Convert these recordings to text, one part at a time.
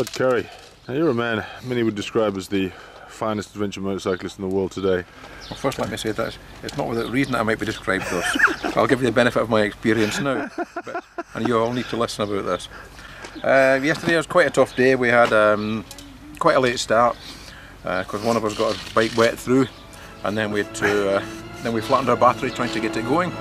Rod Curry. Now you're a man many would describe as the finest adventure motorcyclist in the world today. Well, first let me say that it's not without reason that I might be described thus. I'll give you the benefit of my experience now, but, and you all need to listen about this. Uh, yesterday was quite a tough day. We had um, quite a late start because uh, one of us got a bike wet through, and then we had to uh, then we flattened our battery trying to get it going.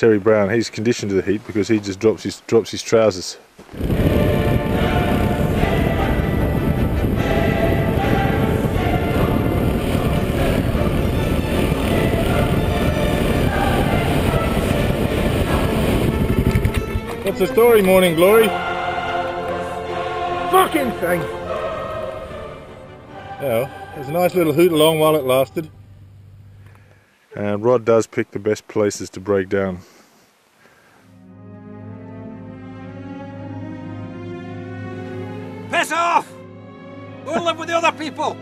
Terry Brown, he's conditioned to the heat because he just drops his drops his trousers. What's the story, Morning Glory? Fucking thing! Well, it was a nice little hoot along while it lasted. And Rod does pick the best places to break down. Piss off! Go live with the other people!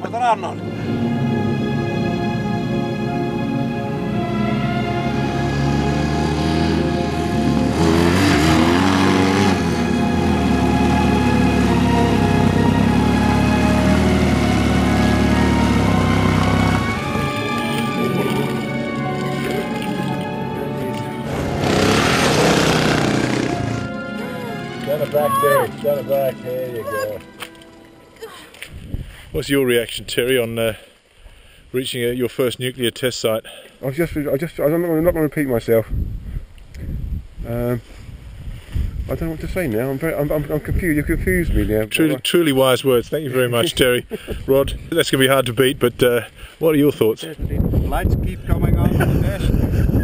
Well, there are none. Back there, stand it back, there you go. What's your reaction, Terry, on uh, reaching uh, your first nuclear test site? I just, I just, I'm not, not going to repeat myself. Um, I don't know what to say now. I'm very, I'm, I'm, I'm confused. You confused me now. Truly, truly wise words. Thank you very much, Terry. Rod, that's going to be hard to beat. But uh, what are your thoughts? Lights keep coming on the test.